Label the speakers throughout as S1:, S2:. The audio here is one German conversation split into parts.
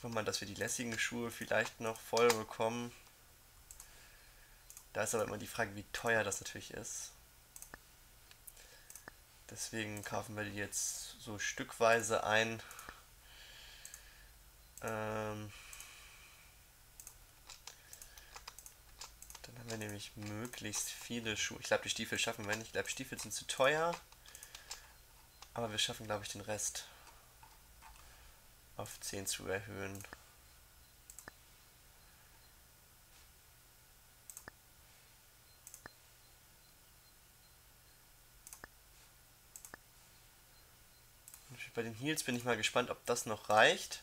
S1: Hoffen wir mal, dass wir die lässigen Schuhe vielleicht noch voll bekommen. Da ist aber immer die Frage, wie teuer das natürlich ist. Deswegen kaufen wir die jetzt so stückweise ein. Ähm Dann haben wir nämlich möglichst viele Schuhe. Ich glaube, die Stiefel schaffen wir nicht. Ich glaube, Stiefel sind zu teuer. Aber wir schaffen, glaube ich, den Rest auf 10 zu erhöhen. Bei den Heels bin ich mal gespannt, ob das noch reicht.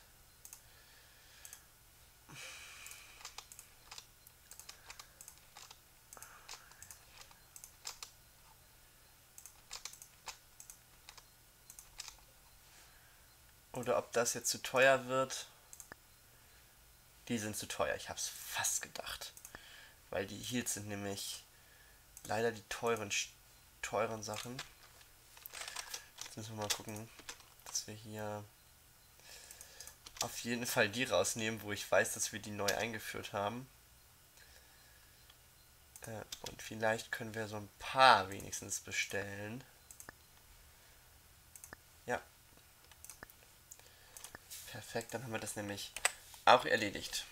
S1: Oder ob das jetzt zu teuer wird. Die sind zu teuer. Ich habe es fast gedacht. Weil die Heels sind nämlich leider die teuren, teuren Sachen. Jetzt müssen wir mal gucken, dass wir hier auf jeden Fall die rausnehmen, wo ich weiß, dass wir die neu eingeführt haben. Äh, und vielleicht können wir so ein paar wenigstens bestellen. Perfekt, dann haben wir das nämlich auch erledigt.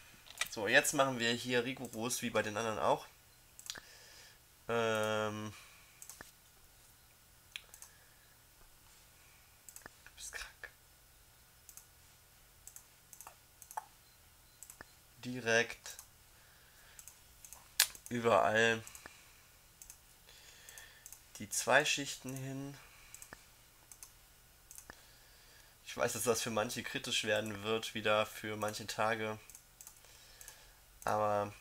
S1: So, jetzt machen wir hier rigoros, wie bei den anderen auch. Ähm. Direkt überall die zwei Schichten hin. Ich weiß, dass das für manche kritisch werden wird, wieder für manche Tage. Aber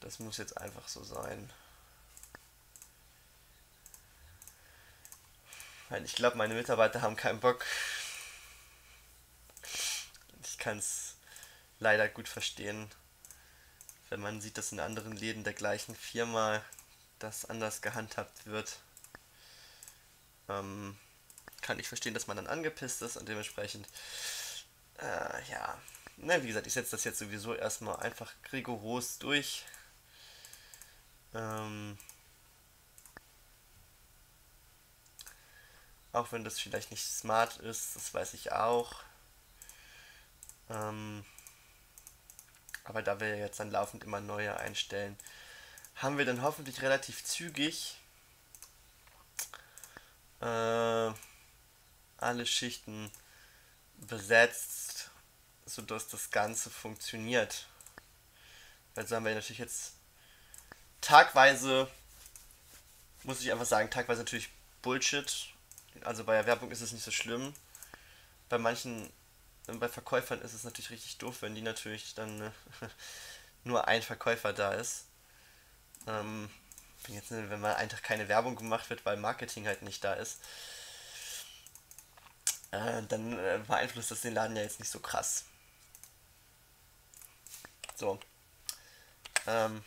S1: das muss jetzt einfach so sein. Weil ich glaube, meine Mitarbeiter haben keinen Bock. Ich kann es leider gut verstehen, wenn man sieht, dass in anderen Läden der gleichen Firma das anders gehandhabt wird. Ähm, kann ich verstehen, dass man dann angepisst ist und dementsprechend, äh, ja, na, wie gesagt, ich setze das jetzt sowieso erstmal einfach rigoros durch. Ähm, auch wenn das vielleicht nicht smart ist, das weiß ich auch. Ähm, aber da wir jetzt dann laufend immer neue einstellen, haben wir dann hoffentlich relativ zügig äh, alle Schichten besetzt, sodass das Ganze funktioniert. Also haben wir natürlich jetzt tagweise, muss ich einfach sagen, tagweise natürlich Bullshit. Also bei der Werbung ist es nicht so schlimm. Bei manchen, bei Verkäufern ist es natürlich richtig doof, wenn die natürlich dann nur ein Verkäufer da ist. Ähm, jetzt, wenn einen Tag keine Werbung gemacht wird, weil Marketing halt nicht da ist äh, dann äh, beeinflusst das den Laden ja jetzt nicht so krass. So. Ähm,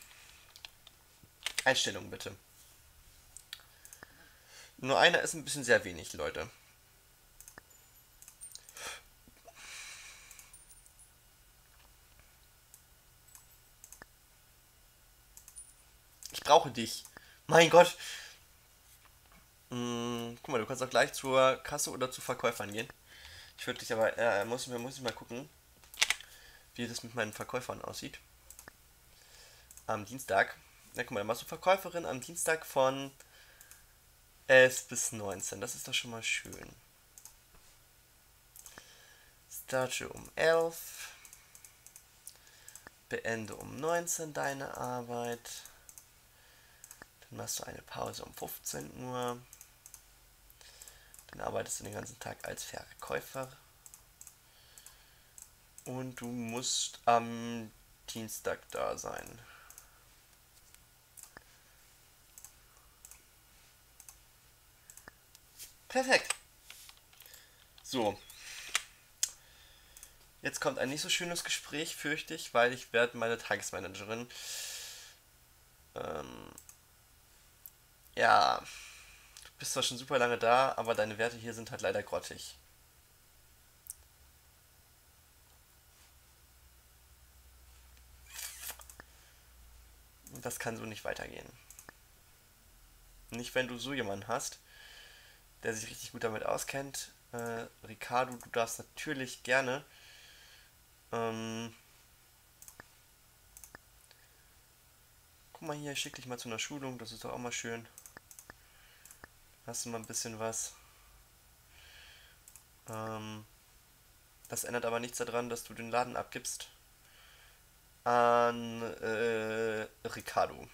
S1: Einstellungen bitte. Nur einer ist ein bisschen sehr wenig, Leute. Ich brauche dich. Mein Gott, hm, guck mal, du kannst auch gleich zur Kasse oder zu Verkäufern gehen. Ich würde dich aber, äh, muss, muss ich mal gucken, wie das mit meinen Verkäufern aussieht. Am Dienstag. Na, guck mal, dann machst du Verkäuferin am Dienstag von 11 bis 19. Das ist doch schon mal schön. Starte um 11. Beende um 19 deine Arbeit. Dann machst du eine Pause um 15 Uhr. Dann arbeitest du den ganzen Tag als Verkäufer. Und du musst am Dienstag da sein. Perfekt. So. Jetzt kommt ein nicht so schönes Gespräch, fürchte ich, weil ich werde meine Tagesmanagerin ähm, ja bist zwar schon super lange da, aber deine Werte hier sind halt leider grottig. Das kann so nicht weitergehen. Nicht, wenn du so jemanden hast, der sich richtig gut damit auskennt. Äh, Ricardo, du darfst natürlich gerne ähm, guck mal hier, ich schick dich mal zu einer Schulung, das ist doch auch mal schön. Hast du mal ein bisschen was. Ähm, das ändert aber nichts daran, dass du den Laden abgibst an äh, Ricardo.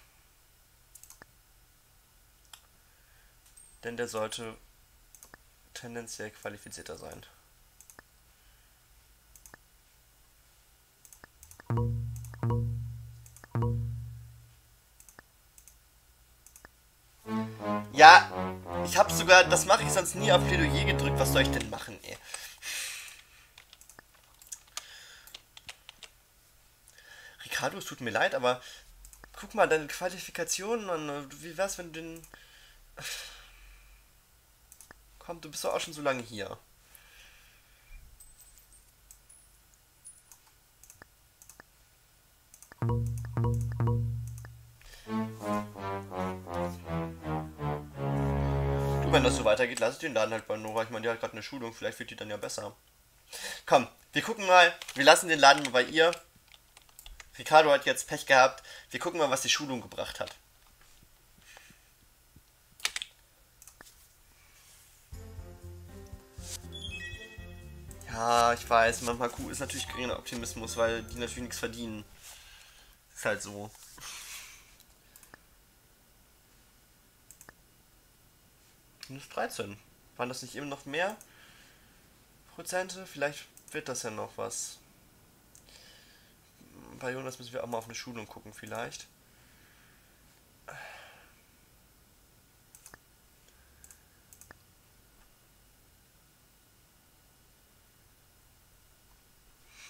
S1: Denn der sollte tendenziell qualifizierter sein. Ja, ich habe sogar, das mache ich sonst nie auf Plädoyer gedrückt. Was soll ich denn machen, ey? Ricardo, es tut mir leid, aber guck mal deine Qualifikationen an. Wie wär's, wenn du den. Komm, du bist doch auch schon so lange hier. Wenn das so weitergeht, lass ich den Laden halt bei Nora. Ich meine, die hat gerade eine Schulung, vielleicht wird die dann ja besser. Komm, wir gucken mal, wir lassen den Laden bei ihr. Ricardo hat jetzt Pech gehabt. Wir gucken mal, was die Schulung gebracht hat. Ja, ich weiß, manchmal ist natürlich geringer Optimismus, weil die natürlich nichts verdienen. Ist halt so. Minus 13. Waren das nicht eben noch mehr Prozente? Vielleicht wird das ja noch was. Bei Jonas müssen wir auch mal auf eine Schulung gucken, vielleicht.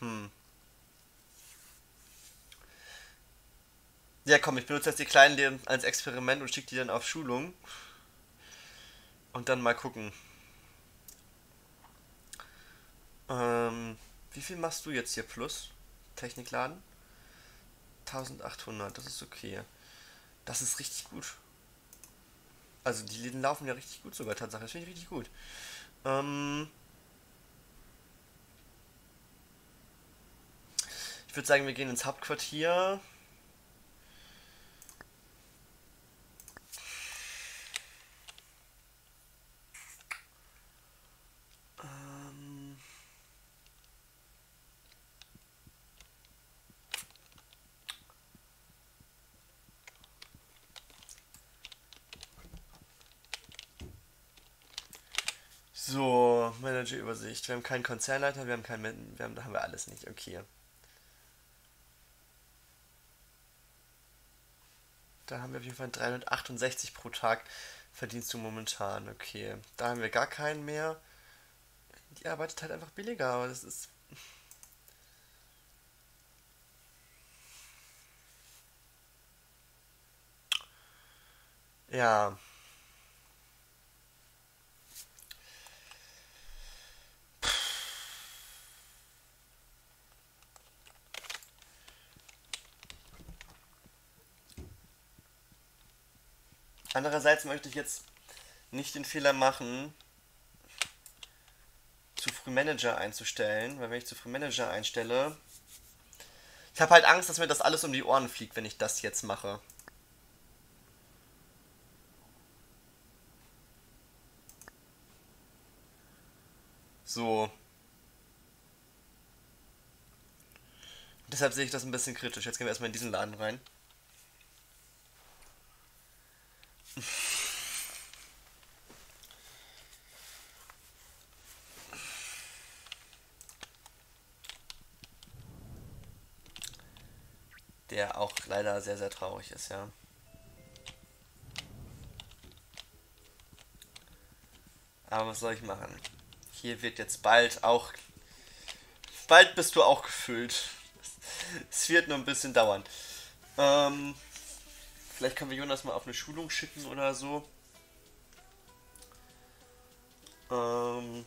S1: Hm. Ja, komm, ich benutze jetzt die kleinen als Experiment und schicke die dann auf Schulung. Und dann mal gucken. Ähm, wie viel machst du jetzt hier plus? Technikladen? 1800, das ist okay. Das ist richtig gut. Also die Läden laufen ja richtig gut sogar, Tatsache. Das finde ich richtig gut. Ähm, Ich würde sagen, wir gehen ins Hauptquartier. Ähm. So, Managerübersicht. Wir haben keinen Konzernleiter, wir haben keinen, wir haben, da haben wir alles nicht. Okay. Da haben wir auf jeden Fall 368 pro Tag verdienst du momentan. Okay, da haben wir gar keinen mehr. Die arbeitet halt einfach billiger, aber das ist. Ja. Andererseits möchte ich jetzt nicht den Fehler machen, zu früh Manager einzustellen, weil wenn ich zu früh Manager einstelle, ich habe halt Angst, dass mir das alles um die Ohren fliegt, wenn ich das jetzt mache. So. Deshalb sehe ich das ein bisschen kritisch. Jetzt gehen wir erstmal in diesen Laden rein. Der auch leider sehr, sehr traurig ist, ja. Aber was soll ich machen? Hier wird jetzt bald auch. Bald bist du auch gefüllt. Es wird nur ein bisschen dauern. Ähm. Vielleicht können wir Jonas mal auf eine Schulung schicken oder so. Ähm.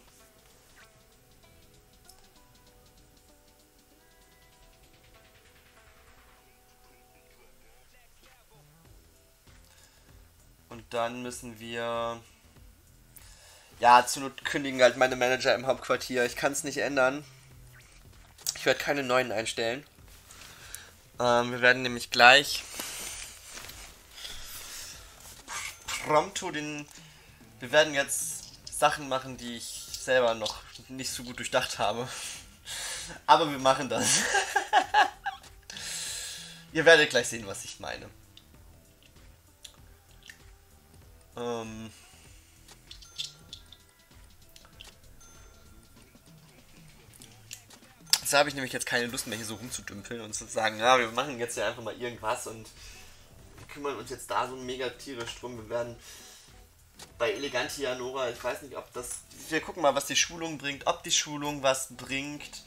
S1: dann müssen wir. Ja, zur Not kündigen halt meine Manager im Hauptquartier. Ich kann es nicht ändern. Ich werde keine neuen einstellen. Ähm, wir werden nämlich gleich prompto den. Wir werden jetzt Sachen machen, die ich selber noch nicht so gut durchdacht habe. Aber wir machen das. Ihr werdet gleich sehen, was ich meine. Ähm. Jetzt habe ich nämlich jetzt keine Lust mehr hier so rumzudümpeln und zu sagen, ja, wir machen jetzt ja einfach mal irgendwas und kümmern uns jetzt da so mega tierisch drum. Wir werden bei Elegantia Nora, ich weiß nicht, ob das. Wir gucken mal, was die Schulung bringt, ob die Schulung was bringt.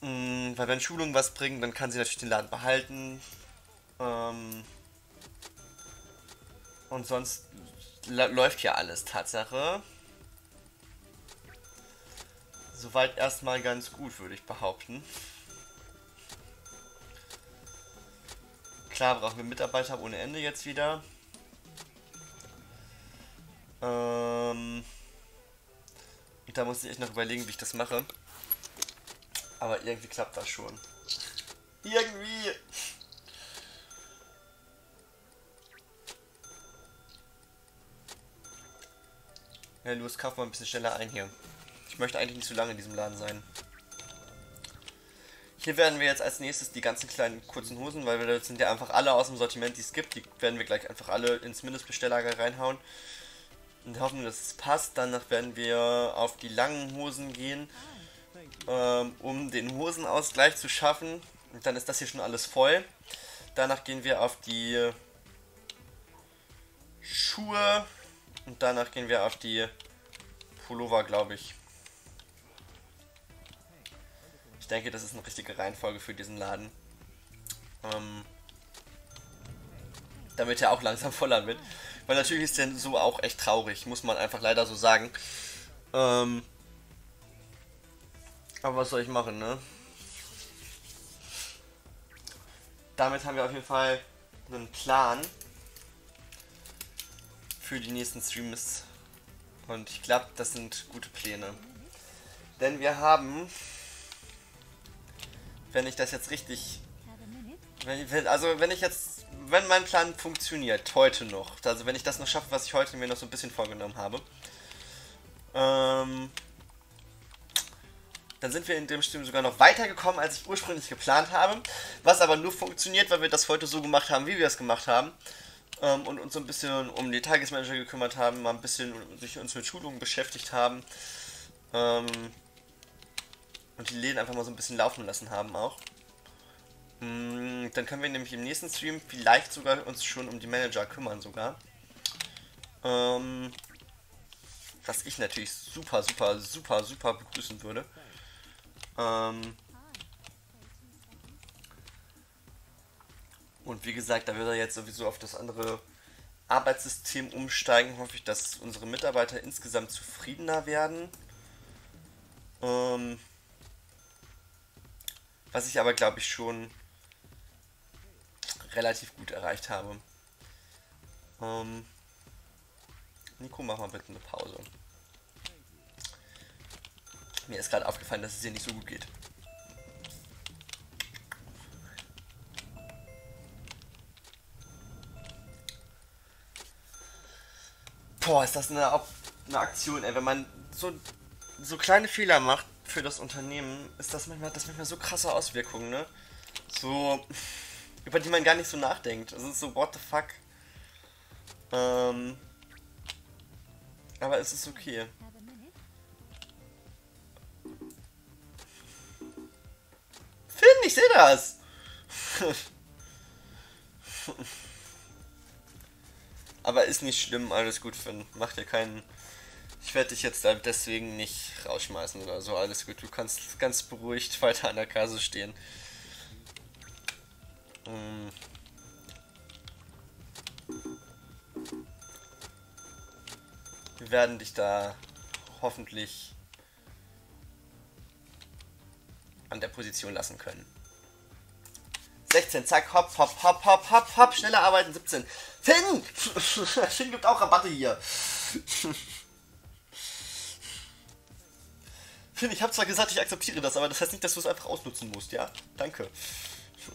S1: Mhm, weil wenn Schulung was bringt, dann kann sie natürlich den Laden behalten. Ähm, und sonst läuft ja alles Tatsache. Soweit erstmal ganz gut, würde ich behaupten. Klar brauchen wir Mitarbeiter ohne Ende jetzt wieder. Ähm, da muss ich echt noch überlegen, wie ich das mache. Aber irgendwie klappt das schon. Irgendwie. Ja, los, kauf mal ein bisschen schneller ein hier. Ich möchte eigentlich nicht so lange in diesem Laden sein. Hier werden wir jetzt als nächstes die ganzen kleinen kurzen Hosen, weil wir sind ja einfach alle aus dem Sortiment, die es gibt. Die werden wir gleich einfach alle ins Mindestbestelllager reinhauen. Und hoffen, dass es passt. Danach werden wir auf die langen Hosen gehen, ähm, um den Hosenausgleich zu schaffen. Und dann ist das hier schon alles voll. Danach gehen wir auf die Schuhe und danach gehen wir auf die Pullover, glaube ich. Denke, das ist eine richtige Reihenfolge für diesen Laden. Ähm, damit er auch langsam voller wird. Weil natürlich ist der so auch echt traurig, muss man einfach leider so sagen. Ähm, aber was soll ich machen, ne? Damit haben wir auf jeden Fall einen Plan für die nächsten Streams. Und ich glaube, das sind gute Pläne. Denn wir haben, wenn ich das jetzt richtig, wenn, also wenn ich jetzt, wenn mein Plan funktioniert, heute noch, also wenn ich das noch schaffe, was ich heute mir noch so ein bisschen vorgenommen habe, ähm, dann sind wir in dem Stream sogar noch weitergekommen, als ich ursprünglich geplant habe. Was aber nur funktioniert, weil wir das heute so gemacht haben, wie wir es gemacht haben ähm, und uns so ein bisschen um die Tagesmanager gekümmert haben, mal ein bisschen sich uns mit Schulungen beschäftigt haben ähm, und die Läden einfach mal so ein bisschen laufen lassen haben auch. Mm, dann können wir nämlich im nächsten Stream vielleicht sogar uns schon um die Manager kümmern sogar. Ähm, was ich natürlich super, super, super, super begrüßen würde. Ähm, Und wie gesagt, da wir er jetzt sowieso auf das andere Arbeitssystem umsteigen, hoffe ich, dass unsere Mitarbeiter insgesamt zufriedener werden. Ähm, was ich aber, glaube ich, schon relativ gut erreicht habe. Ähm, Nico, mach mal bitte eine Pause. Mir ist gerade aufgefallen, dass es hier nicht so gut geht. Boah, ist das eine, eine Aktion, ey. Wenn man so, so kleine Fehler macht für das Unternehmen, ist das manchmal, das manchmal so krasse Auswirkungen, ne? So, über die man gar nicht so nachdenkt. Es ist so, what the fuck. Ähm, aber es ist okay. Finn, ich sehe das! Aber ist nicht schlimm, alles gut, Finn. Mach dir keinen. Ich werde dich jetzt deswegen nicht rausschmeißen oder so. Alles gut, du kannst ganz beruhigt weiter an der Kasse stehen. Hm. Wir werden dich da hoffentlich an der Position lassen können. 16, zack, hopp, hopp, hopp, hopp, hopp, hopp, schneller arbeiten, 17. Finn! Finn gibt auch Rabatte hier. Finn, ich habe zwar gesagt, ich akzeptiere das, aber das heißt nicht, dass du es einfach ausnutzen musst, ja? Danke. Ich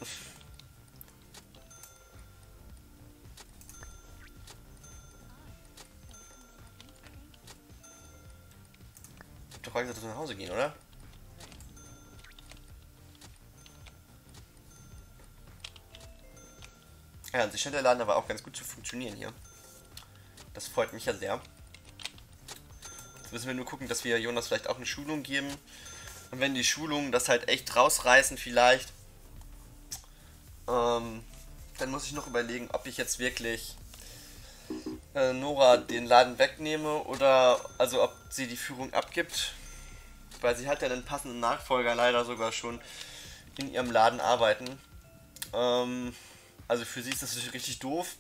S1: hab doch gesagt, dass wir nach Hause gehen, oder? Ja, an sich scheint der Laden aber auch ganz gut zu funktionieren hier. Das freut mich ja sehr. Müssen wir nur gucken, dass wir Jonas vielleicht auch eine Schulung geben. Und wenn die Schulungen das halt echt rausreißen vielleicht, ähm, dann muss ich noch überlegen, ob ich jetzt wirklich äh, Nora den Laden wegnehme oder also ob sie die Führung abgibt. Weil sie hat ja den passenden Nachfolger leider sogar schon in ihrem Laden arbeiten. Ähm, also für sie ist das richtig doof,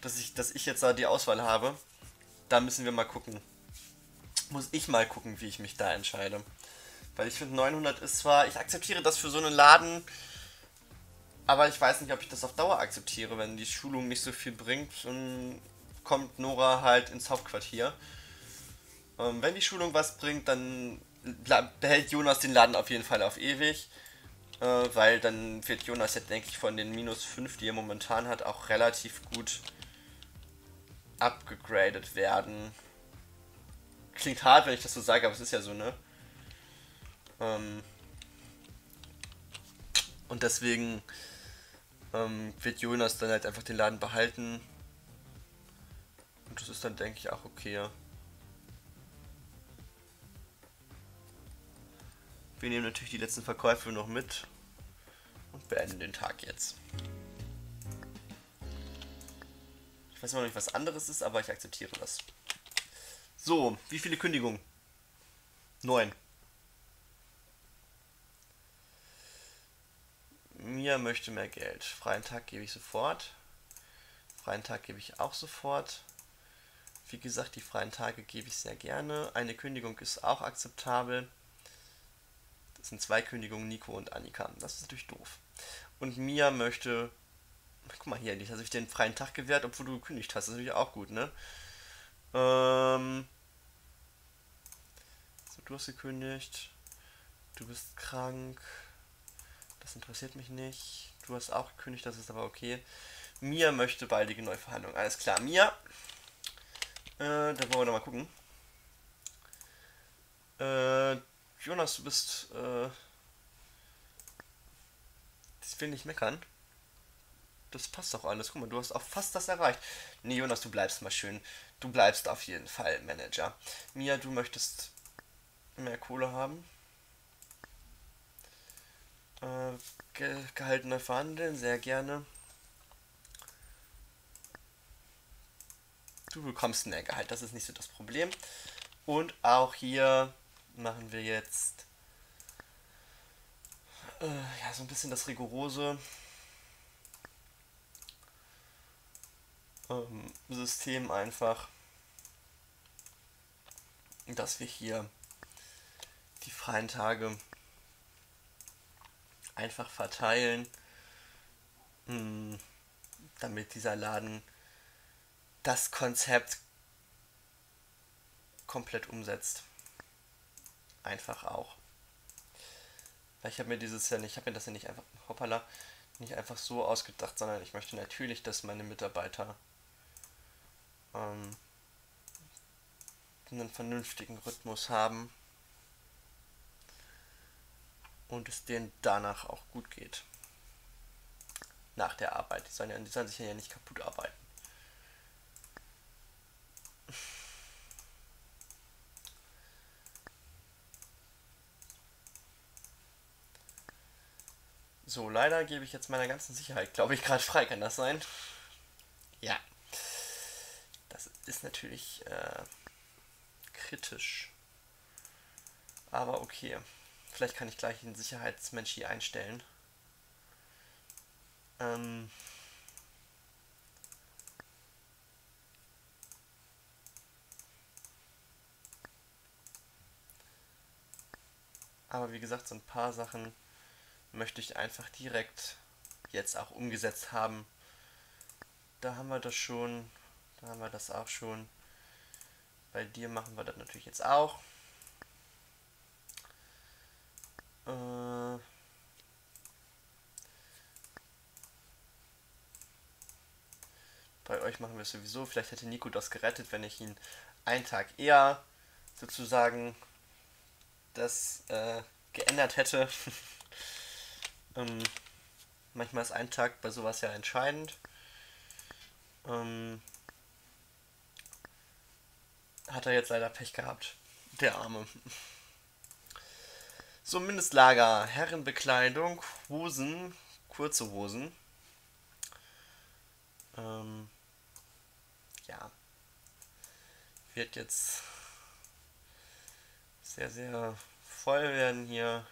S1: dass ich, dass ich jetzt da die Auswahl habe. Da müssen wir mal gucken. Muss ich mal gucken, wie ich mich da entscheide. Weil ich finde 900 ist zwar, ich akzeptiere das für so einen Laden, aber ich weiß nicht, ob ich das auf Dauer akzeptiere, wenn die Schulung nicht so viel bringt. Dann kommt Nora halt ins Hauptquartier. Ähm, wenn die Schulung was bringt, dann behält Jonas den Laden auf jeden Fall auf ewig äh, weil dann wird Jonas jetzt, denke ich, von den minus 5, die er momentan hat, auch relativ gut abgegradet werden. Klingt hart, wenn ich das so sage, aber es ist ja so, ne? Ähm und deswegen ähm, wird Jonas dann halt einfach den Laden behalten. Und das ist dann, denke ich, auch okay. Wir nehmen natürlich die letzten Verkäufe noch mit und beenden den Tag jetzt. Ich weiß noch nicht, was anderes ist, aber ich akzeptiere das. So, wie viele Kündigungen? Neun. Mia möchte mehr Geld. Freien Tag gebe ich sofort. Freien Tag gebe ich auch sofort. Wie gesagt, die freien Tage gebe ich sehr gerne. Eine Kündigung ist auch akzeptabel. Das sind zwei Kündigungen, Nico und Annika. Das ist natürlich doof. Und Mia möchte. Guck mal hier, die hat sich den freien Tag gewährt, obwohl du gekündigt hast. Das ist natürlich auch gut, ne? Ähm. So, du hast gekündigt. Du bist krank. Das interessiert mich nicht. Du hast auch gekündigt, das ist aber okay. Mia möchte baldige Neuverhandlung. Alles klar, Mia. Äh, da wollen wir nochmal gucken. Äh, Jonas, du bist. Äh, ich will nicht meckern. Das passt doch alles. Guck mal, du hast auch fast das erreicht. Nee, Jonas, du bleibst mal schön. Du bleibst auf jeden Fall Manager. Mia, du möchtest mehr Kohle haben. Äh, ge gehaltener verhandeln, sehr gerne. Du bekommst mehr Gehalt, das ist nicht so das Problem. Und auch hier machen wir jetzt äh, ja so ein bisschen das rigorose ähm, System einfach, dass wir hier die freien Tage einfach verteilen, hm, damit dieser Laden das Konzept komplett umsetzt einfach auch. Ich habe mir dieses ja nicht, ich habe mir das ja nicht einfach, hoppala, nicht einfach so ausgedacht, sondern ich möchte natürlich, dass meine Mitarbeiter ähm, einen vernünftigen Rhythmus haben und es denen danach auch gut geht. Nach der Arbeit. Die sollen, ja, die sollen sich ja nicht kaputt arbeiten. So, leider gebe ich jetzt meiner ganzen Sicherheit, glaube ich, gerade frei. Kann das sein? Ja. Ist natürlich äh, kritisch. Aber okay. Vielleicht kann ich gleich einen Sicherheitsmensch hier einstellen. Ähm. Aber wie gesagt, so ein paar Sachen möchte ich einfach direkt jetzt auch umgesetzt haben. Da haben wir das schon. Da haben wir das auch schon. Bei dir machen wir das natürlich jetzt auch. Äh bei euch machen wir es sowieso. Vielleicht hätte Nico das gerettet, wenn ich ihn einen Tag eher sozusagen das äh, geändert hätte. ähm, manchmal ist ein Tag bei sowas ja entscheidend. Ähm, hat er jetzt leider Pech gehabt. Der Arme. So, Mindestlager, Herrenbekleidung, Hosen, kurze Hosen. Ähm, ja. Wird jetzt sehr, sehr voll werden hier.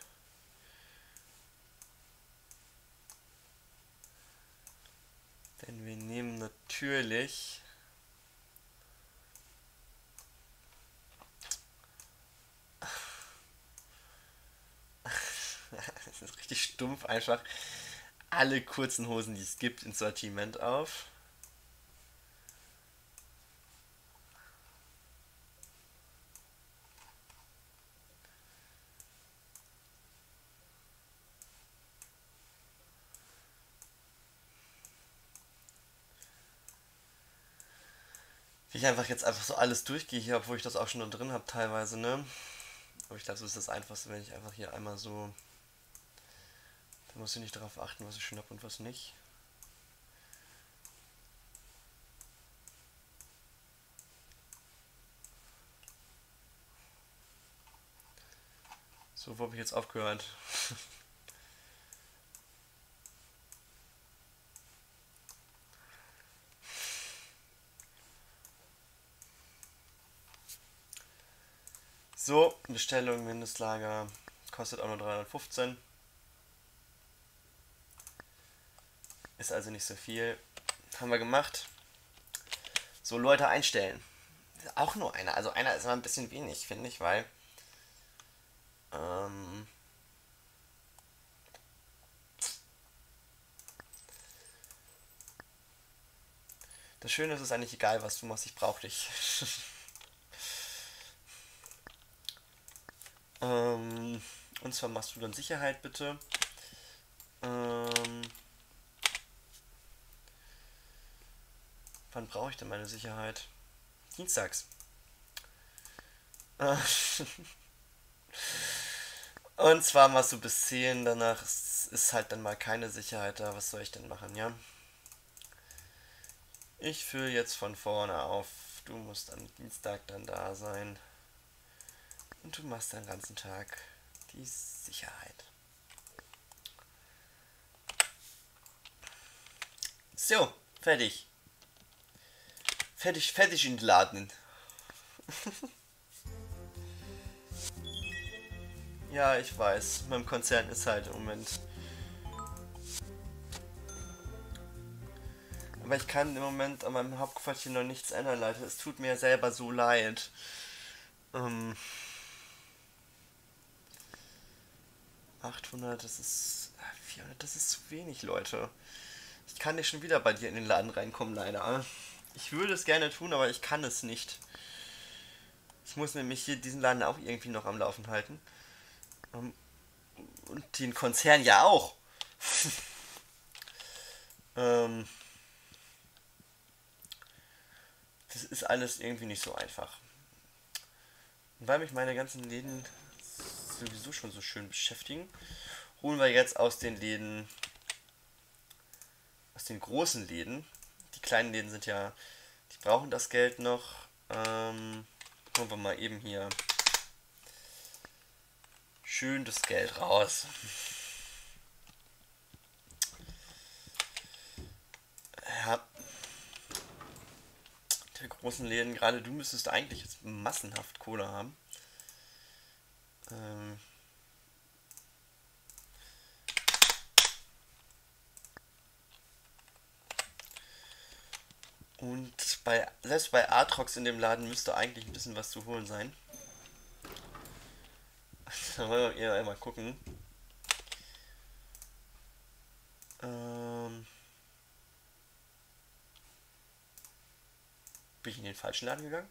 S1: Denn wir nehmen natürlich das ist richtig stumpf einfach alle kurzen Hosen, die es gibt, ins Sortiment auf. Wie ich einfach jetzt einfach so alles durchgehe hier, obwohl ich das auch schon drin habe teilweise, ne? Aber ich glaube, so ist das Einfachste, wenn ich einfach hier einmal so... Da muss ich nicht darauf achten, was ich schon habe und was nicht. So, wo habe ich jetzt aufgehört? So, Bestellung, Mindestlager, kostet auch nur 315. Ist also nicht so viel. Haben wir gemacht. So, Leute einstellen. Auch nur einer. Also einer ist immer ein bisschen wenig, finde ich, weil... Ähm, das Schöne ist, es ist eigentlich egal, was du machst. Ich brauche dich. Ähm, und zwar machst du dann Sicherheit bitte. Ähm, wann brauche ich denn meine Sicherheit? Dienstags. und zwar machst du bis 10, danach ist halt dann mal keine Sicherheit da. Was soll ich denn machen, ja? Ich fülle jetzt von vorne auf. Du musst am Dienstag dann da sein. Und du machst den ganzen Tag die Sicherheit. So, fertig. Fertig, fertig entladen. ja, ich weiß. Mein Konzern ist halt im Moment. Aber ich kann im Moment an meinem Hauptquartier noch nichts ändern, Leute. Es tut mir selber so leid. Ähm. 800, das ist 400, das ist zu wenig, Leute. Ich kann nicht schon wieder bei dir in den Laden reinkommen, leider. Ich würde es gerne tun, aber ich kann es nicht. Ich muss nämlich hier diesen Laden auch irgendwie noch am Laufen halten. Ähm, und den Konzern ja auch. ähm, das ist alles irgendwie nicht so einfach. Und weil mich meine ganzen Läden sowieso schon so schön beschäftigen, holen wir jetzt aus den Läden, aus den großen Läden, die kleinen Läden sind ja, die brauchen das Geld noch, ähm, holen wir mal eben hier schön das Geld raus. Ja. Der großen Läden, gerade du müsstest eigentlich jetzt massenhaft Kohle haben. Ähm Und bei, selbst bei Atrox in dem Laden müsste eigentlich ein bisschen was zu holen sein. Da wollen wir mal gucken. Ähm, bin ich in den falschen Laden gegangen?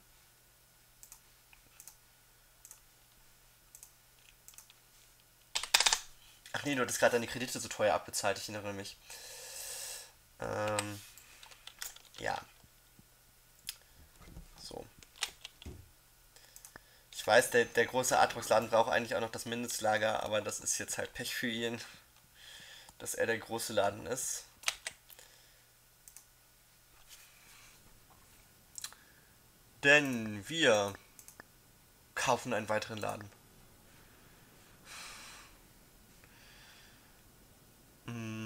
S1: Ach nee, du hattest gerade deine Kredite so teuer abbezahlt, ich erinnere mich. Ähm, ja. So. Ich weiß, der, der große Artworks-Laden braucht eigentlich auch noch das Mindestlager, aber das ist jetzt halt Pech für ihn, dass er der große Laden ist. Denn wir kaufen einen weiteren Laden. Hm.